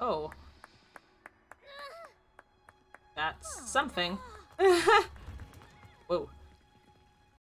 Oh. That's something. Whoa.